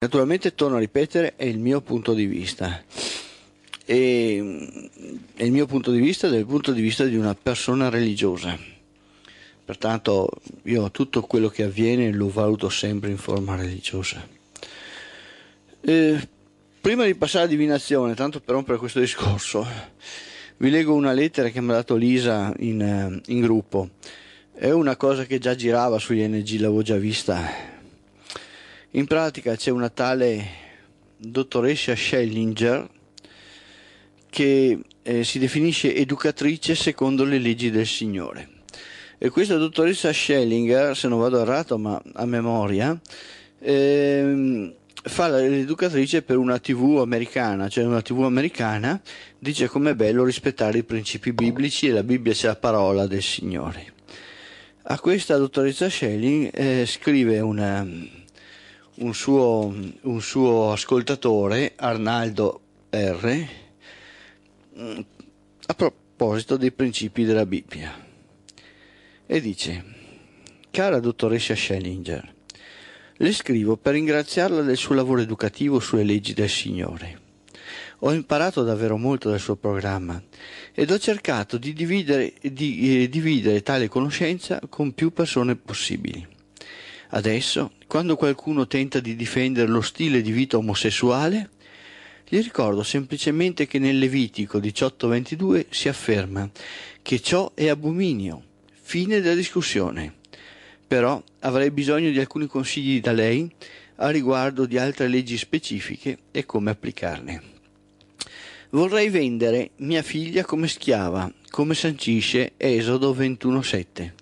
Naturalmente torno a ripetere, è il mio punto di vista. E, è il mio punto di vista dal punto di vista di una persona religiosa. Pertanto io tutto quello che avviene lo valuto sempre in forma religiosa. E, prima di passare alla divinazione, tanto per rompere questo discorso, vi leggo una lettera che mi ha dato Lisa in, in gruppo. È una cosa che già girava sugli NG, l'avevo già vista in pratica c'è una tale dottoressa Schellinger che eh, si definisce educatrice secondo le leggi del Signore. E questa dottoressa Schellinger, se non vado errato, ma a memoria, ehm, fa l'educatrice per una tv americana, cioè una tv americana dice com'è bello rispettare i principi biblici e la Bibbia c'è la parola del Signore. A questa dottoressa Schelling eh, scrive una, un suo, un suo ascoltatore, Arnaldo R., a proposito dei principi della Bibbia. E dice, cara dottoressa Schellinger, le scrivo per ringraziarla del suo lavoro educativo sulle leggi del Signore. Ho imparato davvero molto dal suo programma ed ho cercato di dividere, di, eh, dividere tale conoscenza con più persone possibili. Adesso, quando qualcuno tenta di difendere lo stile di vita omosessuale, gli ricordo semplicemente che nel Levitico 18:22 si afferma che ciò è abominio. Fine della discussione. Però avrei bisogno di alcuni consigli da lei a riguardo di altre leggi specifiche e come applicarle. Vorrei vendere mia figlia come schiava, come sancisce Esodo 21:7.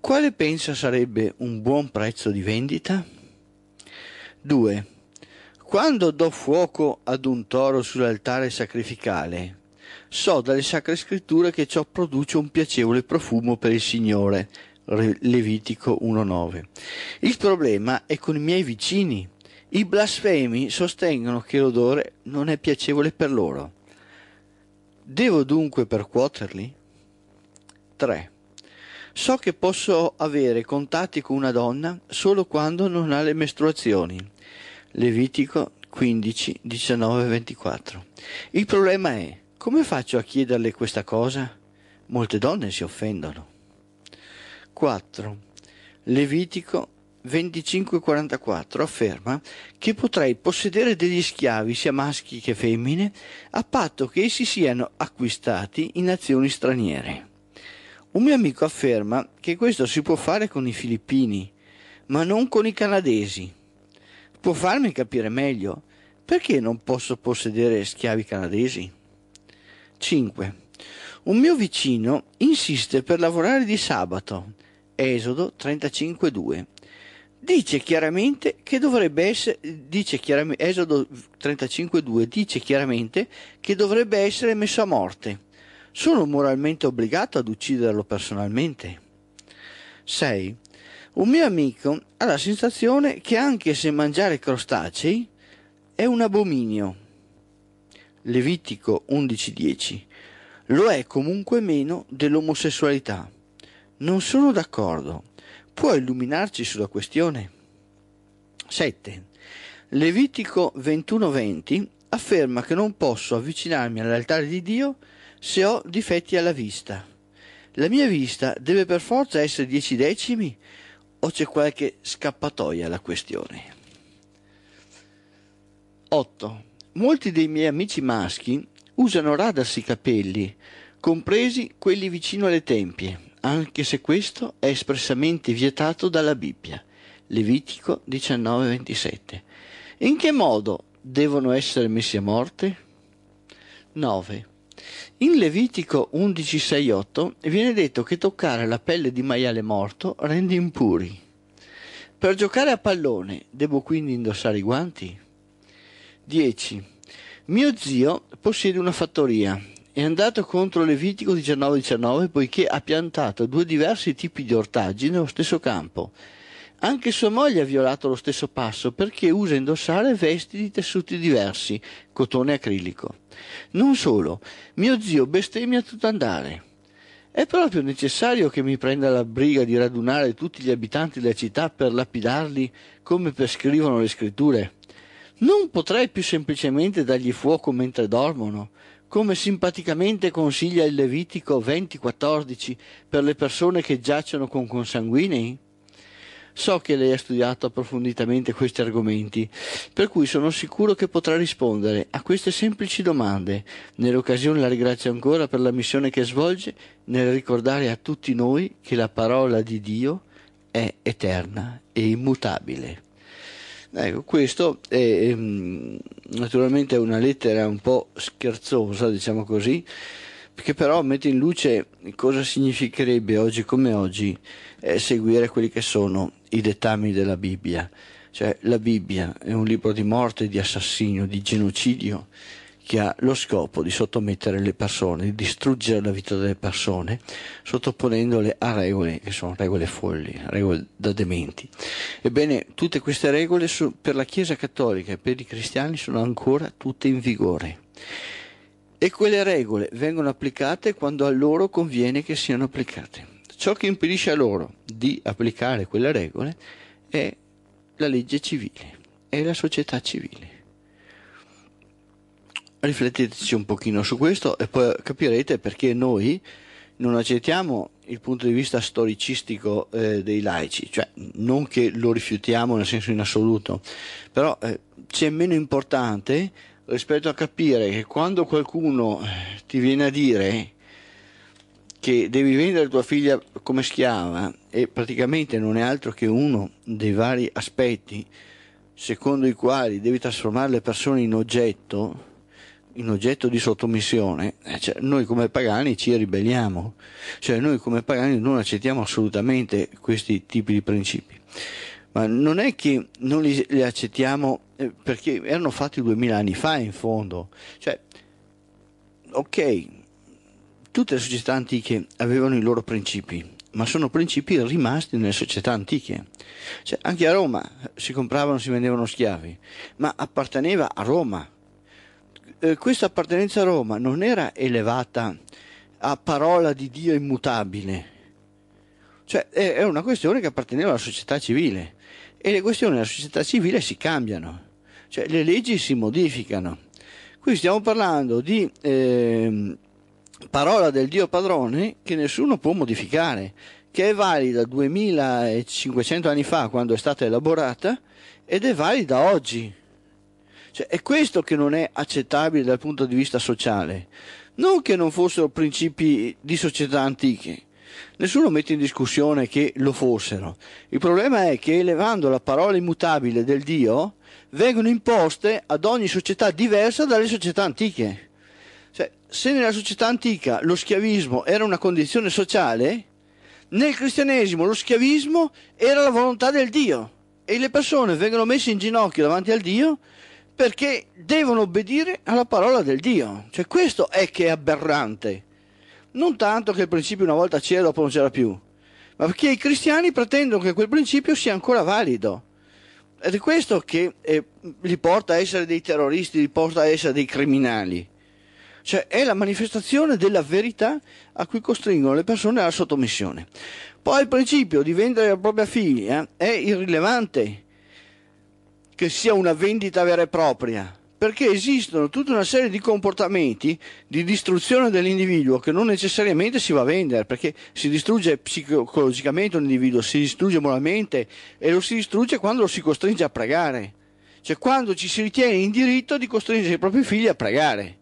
Quale pensa sarebbe un buon prezzo di vendita? 2. Quando do fuoco ad un toro sull'altare sacrificale, so dalle sacre scritture che ciò produce un piacevole profumo per il Signore. Levitico 1.9. Il problema è con i miei vicini. I blasfemi sostengono che l'odore non è piacevole per loro. Devo dunque percuoterli? 3. So che posso avere contatti con una donna solo quando non ha le mestruazioni. Levitico 15, 19, 24. Il problema è, come faccio a chiederle questa cosa? Molte donne si offendono. 4. Levitico 25:44 afferma che potrei possedere degli schiavi sia maschi che femmine a patto che essi siano acquistati in nazioni straniere. Un mio amico afferma che questo si può fare con i filippini, ma non con i canadesi. Può farmi capire meglio perché non posso possedere schiavi canadesi? 5. Un mio vicino insiste per lavorare di sabato. Esodo 35.2. Dice chiaramente che dovrebbe essere, dice chiaramente, Esodo 35.2 dice chiaramente che dovrebbe essere messo a morte sono moralmente obbligato ad ucciderlo personalmente? 6. Un mio amico ha la sensazione che anche se mangiare crostacei è un abominio. Levitico 11:10. Lo è comunque meno dell'omosessualità. Non sono d'accordo. Può illuminarci sulla questione? 7. Levitico 21:20 afferma che non posso avvicinarmi all'altare di Dio se ho difetti alla vista. La mia vista deve per forza essere dieci decimi o c'è qualche scappatoia alla questione? 8. Molti dei miei amici maschi usano radarsi i capelli, compresi quelli vicino alle tempie, anche se questo è espressamente vietato dalla Bibbia. Levitico 19:27. In che modo devono essere messi a morte? 9. In Levitico 11:6-8 viene detto che toccare la pelle di maiale morto rende impuri. Per giocare a pallone devo quindi indossare i guanti? 10. Mio zio possiede una fattoria. È andato contro Levitico 19:19 poiché ha piantato due diversi tipi di ortaggi nello stesso campo. Anche sua moglie ha violato lo stesso passo perché usa indossare vesti di tessuti diversi, cotone acrilico. Non solo, mio zio bestemmia tutto andare. È proprio necessario che mi prenda la briga di radunare tutti gli abitanti della città per lapidarli come prescrivono le scritture? Non potrei più semplicemente dargli fuoco mentre dormono, come simpaticamente consiglia il Levitico 20:14 per le persone che giacciono con consanguinei? So che lei ha studiato approfonditamente questi argomenti, per cui sono sicuro che potrà rispondere a queste semplici domande. Nell'occasione la ringrazio ancora per la missione che svolge nel ricordare a tutti noi che la parola di Dio è eterna e immutabile. Ecco, questo è ehm, naturalmente una lettera un po' scherzosa, diciamo così, che però mette in luce cosa significherebbe oggi come oggi eh, seguire quelli che sono i dettami della Bibbia. Cioè la Bibbia è un libro di morte, di assassinio, di genocidio che ha lo scopo di sottomettere le persone, di distruggere la vita delle persone, sottoponendole a regole che sono regole folli, regole da dementi. Ebbene, tutte queste regole per la Chiesa cattolica e per i cristiani sono ancora tutte in vigore. E quelle regole vengono applicate quando a loro conviene che siano applicate. Ciò che impedisce a loro di applicare quelle regole è la legge civile, è la società civile. Rifletteteci un pochino su questo e poi capirete perché noi non accettiamo il punto di vista storicistico eh, dei laici, cioè non che lo rifiutiamo nel senso in assoluto, però eh, c'è meno importante rispetto a capire che quando qualcuno eh, ti viene a dire che devi vendere tua figlia come schiava e praticamente non è altro che uno dei vari aspetti secondo i quali devi trasformare le persone in oggetto, in oggetto di sottomissione, eh, cioè, noi come pagani ci ribelliamo, cioè noi come pagani non accettiamo assolutamente questi tipi di principi. Ma non è che non li, li accettiamo eh, perché erano fatti duemila anni fa in fondo, cioè, ok, Tutte le società antiche avevano i loro principi, ma sono principi rimasti nelle società antiche. Cioè, anche a Roma si compravano si vendevano schiavi, ma apparteneva a Roma. Eh, questa appartenenza a Roma non era elevata a parola di Dio immutabile, cioè è una questione che apparteneva alla società civile e le questioni della società civile si cambiano, cioè le leggi si modificano. Qui stiamo parlando di eh, parola del Dio padrone che nessuno può modificare, che è valida 2500 anni fa quando è stata elaborata ed è valida oggi. Cioè, è questo che non è accettabile dal punto di vista sociale. Non che non fossero principi di società antiche. Nessuno mette in discussione che lo fossero. Il problema è che elevando la parola immutabile del Dio vengono imposte ad ogni società diversa dalle società antiche. Cioè, se nella società antica lo schiavismo era una condizione sociale, nel cristianesimo lo schiavismo era la volontà del Dio e le persone vengono messe in ginocchio davanti al Dio perché devono obbedire alla parola del Dio. Cioè questo è che è aberrante. Non tanto che il principio una volta c'era e dopo non c'era più, ma perché i cristiani pretendono che quel principio sia ancora valido. Ed è questo che eh, li porta a essere dei terroristi, li porta a essere dei criminali. Cioè è la manifestazione della verità a cui costringono le persone alla sottomissione. Poi il principio di vendere la propria figlia è irrilevante che sia una vendita vera e propria, perché esistono tutta una serie di comportamenti di distruzione dell'individuo che non necessariamente si va a vendere, perché si distrugge psicologicamente un individuo, si distrugge moralmente e lo si distrugge quando lo si costringe a pregare, cioè quando ci si ritiene in diritto di costringere i propri figli a pregare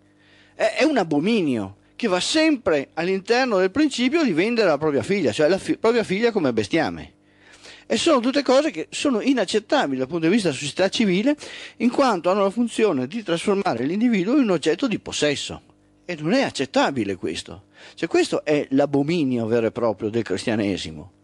è, un abominio che va sempre all'interno del principio di vendere la propria figlia, cioè la fi- propria figlia come bestiame. E sono tutte cose che sono inaccettabili dal punto di vista della società civile, in quanto hanno la funzione di trasformare l'individuo in un oggetto di possesso. E non è accettabile questo. Cioè, questo è l'abominio vero e proprio del cristianesimo.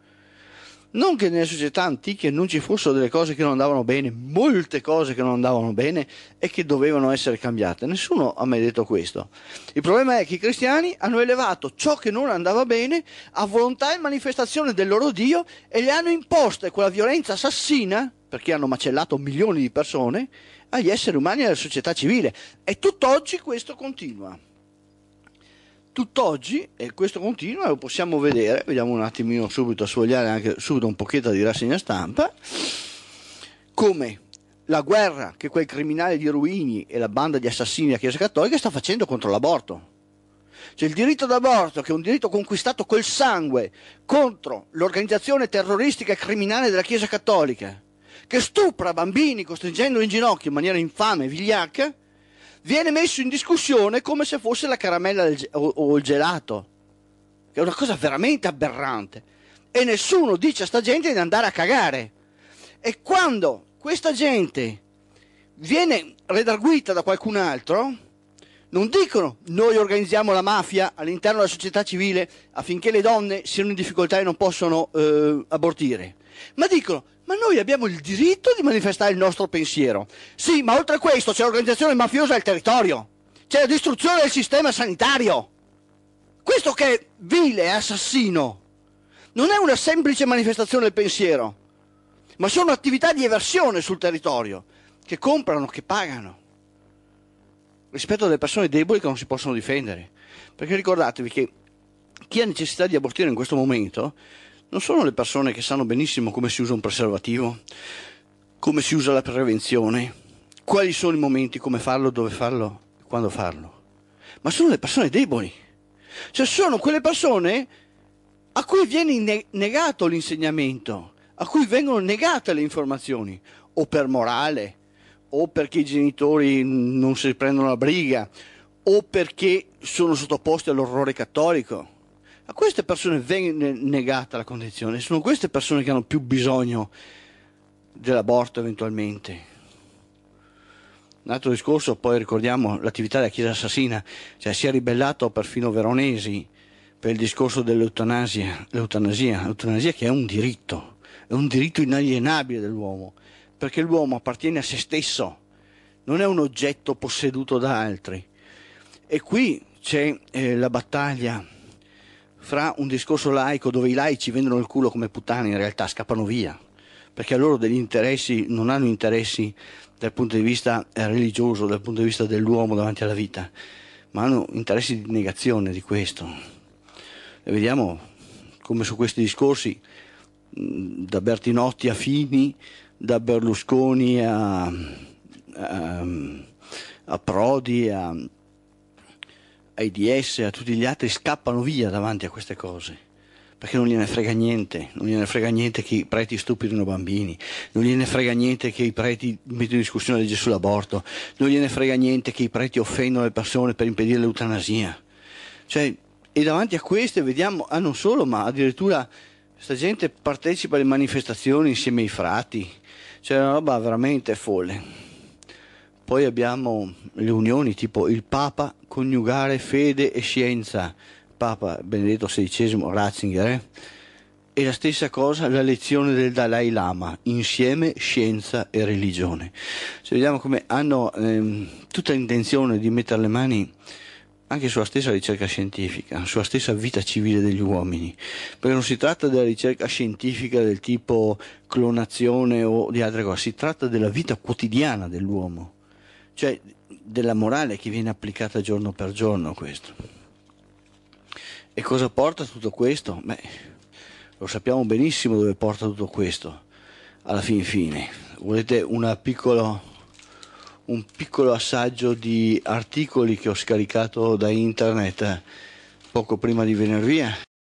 Non che nelle società antiche non ci fossero delle cose che non andavano bene, molte cose che non andavano bene e che dovevano essere cambiate. Nessuno ha mai detto questo. Il problema è che i cristiani hanno elevato ciò che non andava bene a volontà e manifestazione del loro Dio e le hanno imposte quella violenza assassina, perché hanno macellato milioni di persone, agli esseri umani e alla società civile. E tutt'oggi questo continua tutt'oggi, e questo continua, lo possiamo vedere, vediamo un attimino subito a sfogliare anche subito un pochetto di rassegna stampa, come la guerra che quel criminale di Ruini e la banda di assassini della Chiesa Cattolica sta facendo contro l'aborto. Cioè il diritto d'aborto, che è un diritto conquistato col sangue contro l'organizzazione terroristica e criminale della Chiesa Cattolica, che stupra bambini costringendoli in ginocchio in maniera infame e vigliacca, viene messo in discussione come se fosse la caramella o, il gelato, è una cosa veramente aberrante. E nessuno dice a sta gente di andare a cagare. E quando questa gente viene redarguita da qualcun altro, non dicono noi organizziamo la mafia all'interno della società civile affinché le donne siano in difficoltà e non possono eh, abortire, ma dicono ma noi abbiamo il diritto di manifestare il nostro pensiero. Sì, ma oltre a questo c'è l'organizzazione mafiosa del territorio, c'è la distruzione del sistema sanitario. Questo che è vile e assassino non è una semplice manifestazione del pensiero, ma sono attività di eversione sul territorio, che comprano, che pagano, rispetto alle persone deboli che non si possono difendere. Perché ricordatevi che chi ha necessità di abortire in questo momento non sono le persone che sanno benissimo come si usa un preservativo, come si usa la prevenzione, quali sono i momenti, come farlo, dove farlo, quando farlo, ma sono le persone deboli. Cioè sono quelle persone a cui viene negato l'insegnamento, a cui vengono negate le informazioni, o per morale, o perché i genitori non si prendono la briga, o perché sono sottoposti all'orrore cattolico a queste persone viene negata la condizione, sono queste persone che hanno più bisogno dell'aborto eventualmente. Un altro discorso, poi ricordiamo l'attività della Chiesa assassina, cioè si è ribellato perfino Veronesi per il discorso dell'eutanasia, l'eutanasia, l'eutanasia che è un diritto, è un diritto inalienabile dell'uomo, perché l'uomo appartiene a se stesso, non è un oggetto posseduto da altri. E qui c'è eh, la battaglia fra un discorso laico dove i laici vendono il culo come puttane in realtà scappano via perché loro degli interessi non hanno interessi dal punto di vista eh, religioso, dal punto di vista dell'uomo davanti alla vita, ma hanno interessi di negazione di questo. E vediamo come su questi discorsi, da Bertinotti a Fini, da Berlusconi a, a, a Prodi, a, ai DS e a tutti gli altri scappano via davanti a queste cose perché non gliene frega niente, non gliene frega niente che i preti stupidino bambini, non gliene frega niente che i preti mettono in discussione la legge sull'aborto, non gliene frega niente che i preti offendono le persone per impedire l'eutanasia. Cioè, e davanti a queste vediamo, ah non solo, ma addirittura questa gente partecipa alle manifestazioni insieme ai frati, cioè è una roba veramente folle. Poi abbiamo le unioni tipo il Papa, coniugare fede e scienza, Papa Benedetto XVI, Ratzinger, eh? e la stessa cosa la lezione del Dalai Lama, insieme scienza e religione. Cioè, vediamo come hanno ehm, tutta l'intenzione di mettere le mani anche sulla stessa ricerca scientifica, sulla stessa vita civile degli uomini, perché non si tratta della ricerca scientifica del tipo clonazione o di altre cose, si tratta della vita quotidiana dell'uomo cioè della morale che viene applicata giorno per giorno questo. E cosa porta tutto questo? Beh, lo sappiamo benissimo dove porta tutto questo, alla fin fine. Volete piccolo, un piccolo assaggio di articoli che ho scaricato da internet poco prima di venire via?